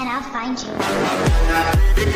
and I'll find you.